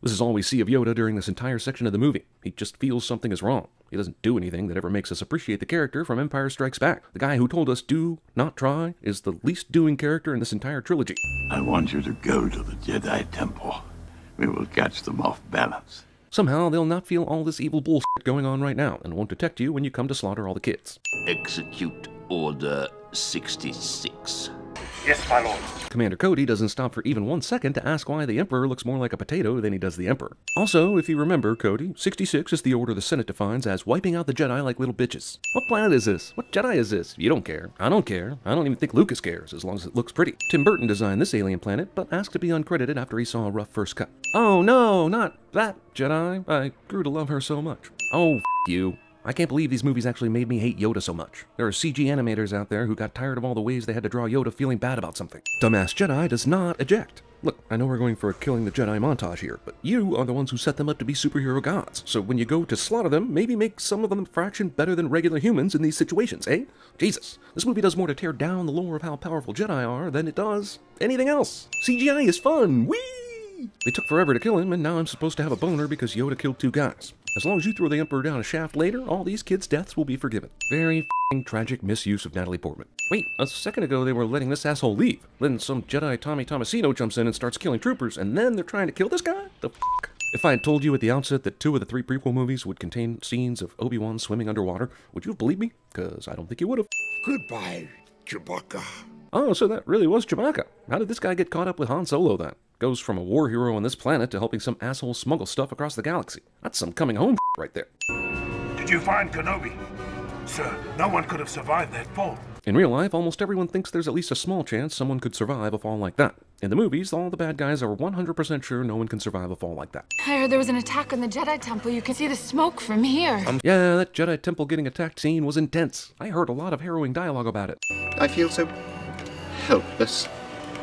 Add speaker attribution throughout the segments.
Speaker 1: This is all we see of Yoda during this entire section of the movie. He just feels something is wrong. He doesn't do anything that ever makes us appreciate the character from Empire Strikes Back. The guy who told us do not try is the least doing character in this entire trilogy.
Speaker 2: I want you to go to the Jedi Temple. We will catch them off balance.
Speaker 1: Somehow they'll not feel all this evil bullshit going on right now and won't detect you when you come to slaughter all the kids.
Speaker 2: Execute Order 66.
Speaker 3: Yes, my lord.
Speaker 1: Commander Cody doesn't stop for even one second to ask why the Emperor looks more like a potato than he does the Emperor. Also, if you remember, Cody, 66 is the order the Senate defines as wiping out the Jedi like little bitches. What planet is this? What Jedi is this? You don't care. I don't care. I don't even think Lucas cares, as long as it looks pretty. Tim Burton designed this alien planet, but asked to be uncredited after he saw a rough first cut. Oh no, not that Jedi. I grew to love her so much. Oh, you. I can't believe these movies actually made me hate Yoda so much. There are CG animators out there who got tired of all the ways they had to draw Yoda feeling bad about something. Dumbass Jedi does not eject. Look, I know we're going for a killing the Jedi montage here, but you are the ones who set them up to be superhero gods. So when you go to slaughter them, maybe make some of them a fraction better than regular humans in these situations, eh? Jesus, this movie does more to tear down the lore of how powerful Jedi are than it does anything else. CGI is fun, whee! They took forever to kill him, and now I'm supposed to have a boner because Yoda killed two guys. As long as you throw the Emperor down a shaft later, all these kids' deaths will be forgiven. Very fing tragic misuse of Natalie Portman. Wait, a second ago they were letting this asshole leave. Then some Jedi Tommy Tomasino jumps in and starts killing troopers, and then they're trying to kill this guy? The fuck? If I had told you at the outset that two of the three prequel movies would contain scenes of Obi-Wan swimming underwater, would you have believed me? Because I don't think you would have.
Speaker 4: Goodbye, Chewbacca.
Speaker 1: Oh, so that really was Chewbacca. How did this guy get caught up with Han Solo then? Goes from a war hero on this planet to helping some asshole smuggle stuff across the galaxy. That's some coming home right there.
Speaker 3: Did you find Kenobi? Sir, no one could have survived that fall.
Speaker 1: In real life, almost everyone thinks there's at least a small chance someone could survive a fall like that. In the movies, all the bad guys are 100% sure no one can survive a fall like that.
Speaker 5: I heard there was an attack on the Jedi Temple. You can see the smoke from here.
Speaker 1: Um, yeah, that Jedi Temple getting attacked scene was intense. I heard a lot of harrowing dialogue about it.
Speaker 4: I feel so helpless.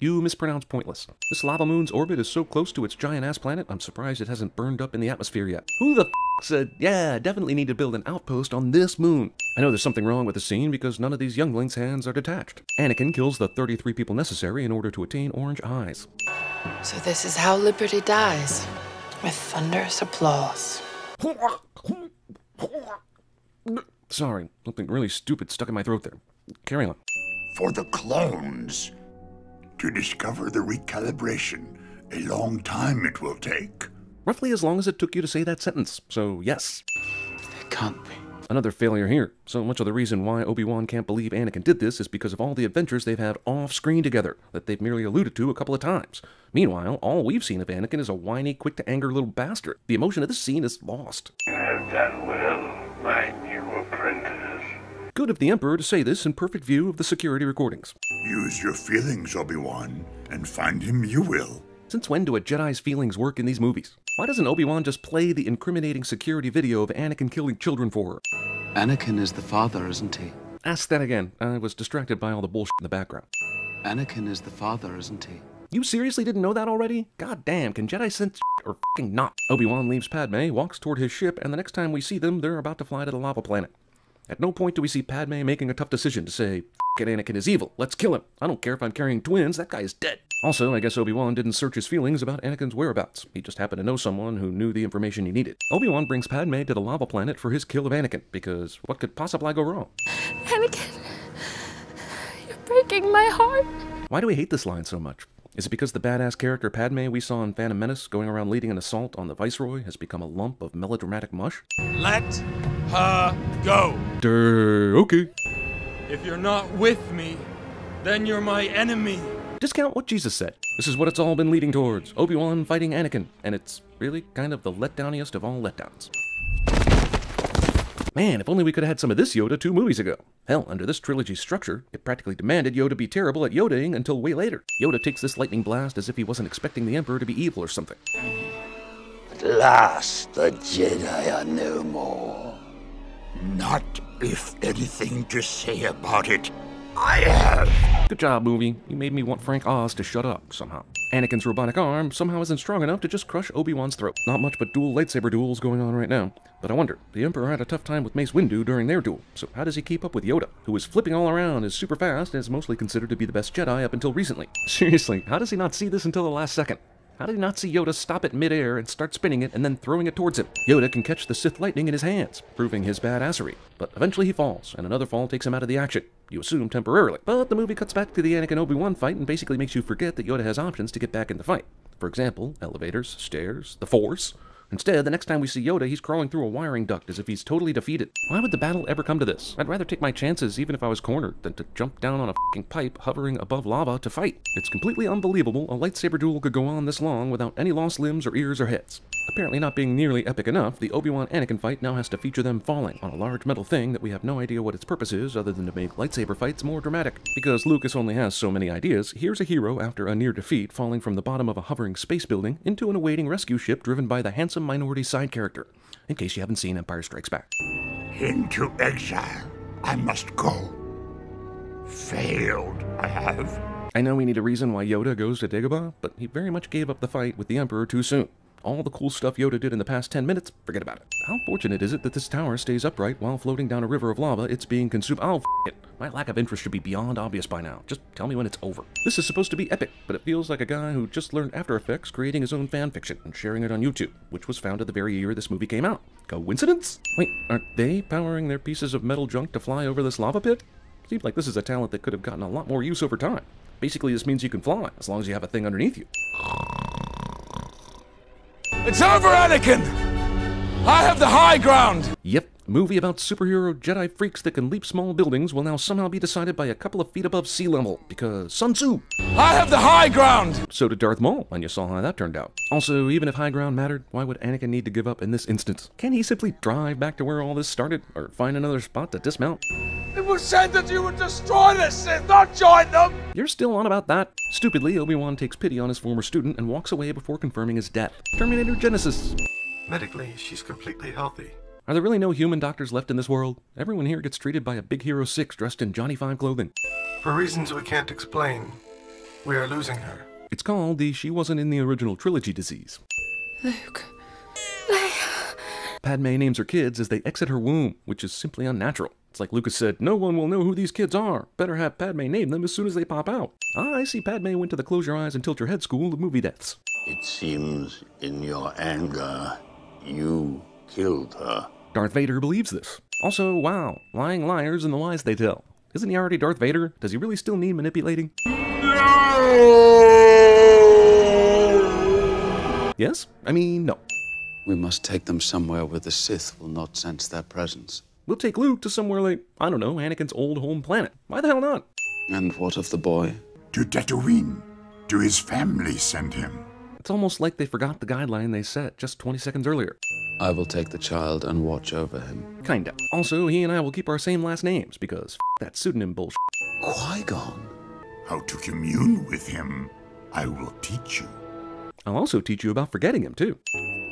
Speaker 1: You mispronounce pointless. This lava moon's orbit is so close to its giant ass planet, I'm surprised it hasn't burned up in the atmosphere yet. Who the f said, yeah, definitely need to build an outpost on this moon? I know there's something wrong with the scene because none of these younglings' hands are detached. Anakin kills the 33 people necessary in order to attain orange eyes.
Speaker 6: So this is how liberty dies. With thunderous applause.
Speaker 1: Sorry, something really stupid stuck in my throat there. Carry on.
Speaker 4: For the clones to discover the recalibration, a long time it will take.
Speaker 1: Roughly as long as it took you to say that sentence, so yes.
Speaker 6: It can't be.
Speaker 1: Another failure here. So much of the reason why Obi-Wan can't believe Anakin did this is because of all the adventures they've had off-screen together that they've merely alluded to a couple of times. Meanwhile, all we've seen of Anakin is a whiny, quick-to-anger little bastard. The emotion of this scene is lost.
Speaker 3: Have that will, my new apprentice.
Speaker 1: Good of the Emperor to say this in perfect view of the security recordings.
Speaker 4: Use your feelings, Obi-Wan, and find him you will.
Speaker 1: Since when do a Jedi's feelings work in these movies? Why doesn't Obi-Wan just play the incriminating security video of Anakin killing children for her?
Speaker 7: Anakin is the father, isn't he?
Speaker 1: Ask that again. I was distracted by all the bullshit in the background.
Speaker 7: Anakin is the father, isn't he?
Speaker 1: You seriously didn't know that already? God damn, can Jedi sense or fucking not? Obi-Wan leaves Padme, walks toward his ship, and the next time we see them, they're about to fly to the lava planet. At no point do we see Padme making a tough decision to say, F it, Anakin is evil, let's kill him. I don't care if I'm carrying twins, that guy is dead. Also, I guess Obi-Wan didn't search his feelings about Anakin's whereabouts. He just happened to know someone who knew the information he needed. Obi-Wan brings Padme to the lava planet for his kill of Anakin, because what could possibly go wrong?
Speaker 5: Anakin, you're breaking my heart.
Speaker 1: Why do we hate this line so much? Is it because the badass character Padme we saw in Phantom Menace going around leading an assault on the Viceroy has become a lump of melodramatic mush?
Speaker 8: Let her go.
Speaker 1: Durr, okay.
Speaker 8: If you're not with me, then you're my enemy.
Speaker 1: Discount what Jesus said. This is what it's all been leading towards. Obi-Wan fighting Anakin, and it's really kind of the letdowniest of all letdowns. Man, if only we could have had some of this Yoda two movies ago. Hell, under this trilogy's structure, it practically demanded Yoda be terrible at Yodaing until way later. Yoda takes this lightning blast as if he wasn't expecting the Emperor to be evil or something.
Speaker 2: At last, the Jedi are no more.
Speaker 4: Not if anything to say about it. I have.
Speaker 1: Good job, movie. You made me want Frank Oz to shut up, somehow. Anakin's robotic arm somehow isn't strong enough to just crush Obi-Wan's throat. Not much but dual lightsaber duels going on right now. But I wonder, the Emperor had a tough time with Mace Windu during their duel, so how does he keep up with Yoda, who is flipping all around, is super fast, and is mostly considered to be the best Jedi up until recently? Seriously, how does he not see this until the last second? How did he not see Yoda stop it midair and start spinning it and then throwing it towards him? Yoda can catch the Sith lightning in his hands, proving his badassery. But eventually he falls, and another fall takes him out of the action. You assume temporarily. But the movie cuts back to the Anakin Obi-Wan fight and basically makes you forget that Yoda has options to get back in the fight. For example, elevators, stairs, the Force. Instead, the next time we see Yoda, he's crawling through a wiring duct as if he's totally defeated. Why would the battle ever come to this? I'd rather take my chances even if I was cornered than to jump down on a fing pipe hovering above lava to fight. It's completely unbelievable a lightsaber duel could go on this long without any lost limbs or ears or heads. Apparently not being nearly epic enough, the Obi-Wan Anakin fight now has to feature them falling on a large metal thing that we have no idea what its purpose is other than to make lightsaber fights more dramatic. Because Lucas only has so many ideas, here's a hero after a near defeat falling from the bottom of a hovering space building into an awaiting rescue ship driven by the handsome minority side character, in case you haven't seen Empire Strikes Back.
Speaker 4: Into exile. I must go. Failed, I have.
Speaker 1: I know we need a reason why Yoda goes to Dagobah, but he very much gave up the fight with the Emperor too soon. All the cool stuff Yoda did in the past 10 minutes, forget about it. How fortunate is it that this tower stays upright while floating down a river of lava it's being consumed? Oh, it. My lack of interest should be beyond obvious by now. Just tell me when it's over. This is supposed to be epic, but it feels like a guy who just learned After Effects creating his own fan fiction and sharing it on YouTube, which was founded the very year this movie came out. Coincidence? Wait, aren't they powering their pieces of metal junk to fly over this lava pit? Seems like this is a talent that could have gotten a lot more use over time. Basically, this means you can fly, as long as you have a thing underneath you.
Speaker 8: It's over, Anakin! I have the high ground!
Speaker 1: Yep, movie about superhero Jedi freaks that can leap small buildings will now somehow be decided by a couple of feet above sea level, because Sun Tzu!
Speaker 8: I have the high ground!
Speaker 1: So did Darth Maul, and you saw how that turned out. Also, even if high ground mattered, why would Anakin need to give up in this instance? Can he simply drive back to where all this started, or find another spot to dismount?
Speaker 8: It was said that you would destroy the Sith, not join them!
Speaker 1: You're still on about that. Stupidly, Obi-Wan takes pity on his former student and walks away before confirming his death. Terminator Genisys.
Speaker 9: Medically, she's completely healthy.
Speaker 1: Are there really no human doctors left in this world? Everyone here gets treated by a Big Hero 6 dressed in Johnny 5 clothing.
Speaker 9: For reasons we can't explain, we are losing her.
Speaker 1: It's called the She Wasn't in the Original Trilogy disease.
Speaker 6: Luke. Leia.
Speaker 1: Padme names her kids as they exit her womb, which is simply unnatural. It's like Lucas said, no one will know who these kids are. Better have Padme name them as soon as they pop out. Ah, I see Padme went to the Close Your Eyes and Tilt Your Head school of movie deaths.
Speaker 2: It seems in your anger, you killed her.
Speaker 1: Darth Vader believes this. Also, wow, lying liars and the lies they tell. Isn't he already Darth Vader? Does he really still need manipulating? No! Yes? I mean, no.
Speaker 7: We must take them somewhere where the Sith will not sense their presence.
Speaker 1: We'll take Luke to somewhere like, I don't know, Anakin's old home planet. Why the hell not?
Speaker 7: And what of the boy?
Speaker 4: To Tatooine. To his family send him.
Speaker 1: It's almost like they forgot the guideline they set just 20 seconds earlier.
Speaker 7: I will take the child and watch over him.
Speaker 1: Kinda. Also, he and I will keep our same last names because f that pseudonym bullshit.
Speaker 7: Qui-Gon?
Speaker 4: How to commune with him, I will teach you.
Speaker 1: I'll also teach you about forgetting him, too.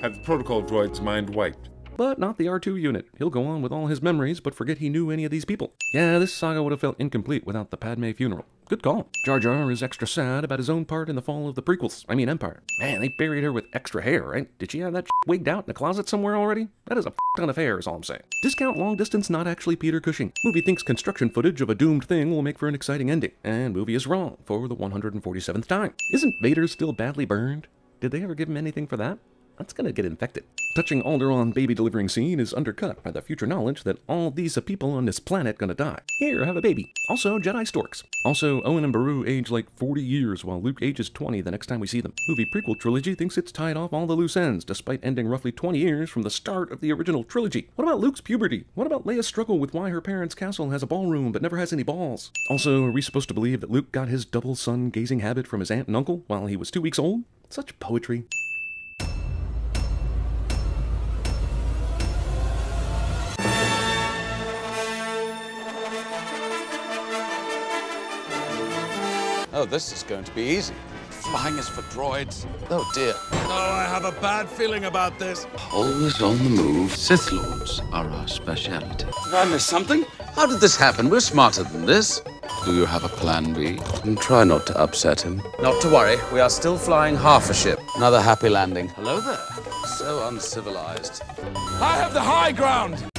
Speaker 10: Have the protocol droid's mind wiped.
Speaker 1: But not the R2 unit. He'll go on with all his memories, but forget he knew any of these people. Yeah, this saga would have felt incomplete without the Padme funeral. Good call. Jar Jar is extra sad about his own part in the fall of the prequels. I mean, Empire. Man, they buried her with extra hair, right? Did she have that wigged out in a closet somewhere already? That is a ton of hair, is all I'm saying. Discount long distance, not actually Peter Cushing. Movie thinks construction footage of a doomed thing will make for an exciting ending, and movie is wrong for the 147th time. Isn't Vader still badly burned? Did they ever give him anything for that? That's gonna get infected. Touching Alderaan baby delivering scene is undercut by the future knowledge that all these people on this planet gonna die. Here, have a baby. Also, Jedi storks. Also, Owen and Beru age like 40 years while Luke ages 20 the next time we see them. Movie prequel trilogy thinks it's tied off all the loose ends, despite ending roughly 20 years from the start of the original trilogy. What about Luke's puberty? What about Leia's struggle with why her parents' castle has a ballroom but never has any balls? Also, are we supposed to believe that Luke got his double sun gazing habit from his aunt and uncle while he was two weeks old? Such poetry.
Speaker 7: Oh, this is going to be easy. Flying is for droids. Oh dear.
Speaker 8: Oh, I have a bad feeling about this.
Speaker 7: Always on the move. Sith Lords are our speciality. Did I miss something? How did this happen? We're smarter than this. Do you have a plan B? And try not to upset him. Not to worry. We are still flying half a ship. Another happy landing. Hello there. So uncivilized.
Speaker 8: I have the high ground!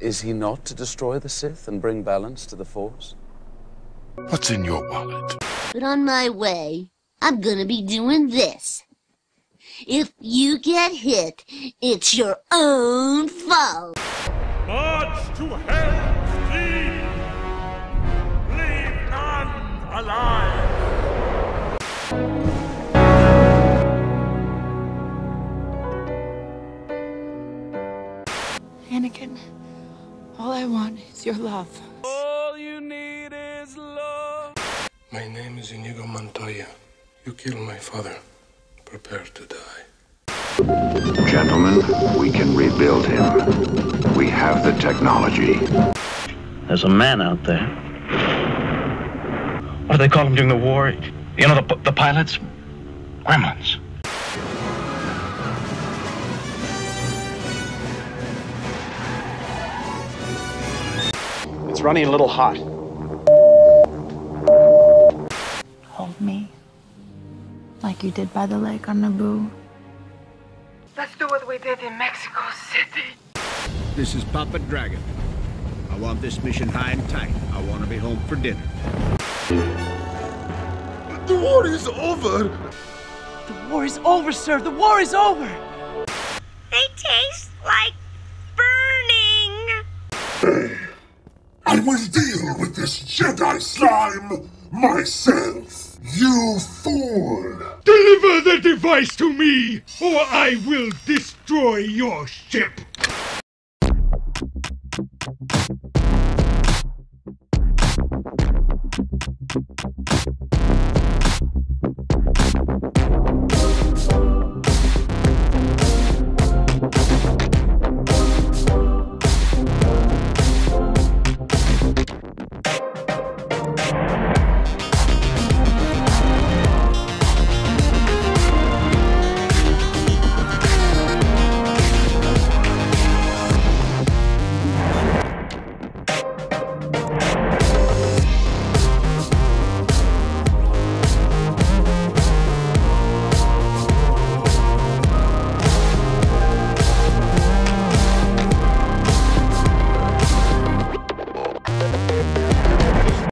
Speaker 7: Is he not to destroy the Sith and bring balance to the Force?
Speaker 4: What's in your wallet?
Speaker 11: But on my way, I'm gonna be doing this. If you get hit, it's your own fault.
Speaker 8: March to Helm's Deep! Leave none alive!
Speaker 5: Anakin, all I want is your love.
Speaker 12: All you need is love.
Speaker 13: My name is Inigo Montoya. You killed my father. Prepare to die.
Speaker 4: Gentlemen, we can rebuild him. We have the technology.
Speaker 14: There's a man out there. What do they call him during the war? You know, the, the pilots? Gremlins.
Speaker 15: It's running a little hot.
Speaker 5: Hold me. Like you did by the lake on Naboo.
Speaker 16: Let's do what we did in Mexico City.
Speaker 17: This is Papa Dragon. I want this mission high and tight. I want to be home for dinner.
Speaker 18: The war is over!
Speaker 19: The war is over, sir. The war is over.
Speaker 11: They taste like burning.
Speaker 4: I will deal with this Jedi slime myself. You fool!
Speaker 8: Deliver the device to me, or I will destroy your ship!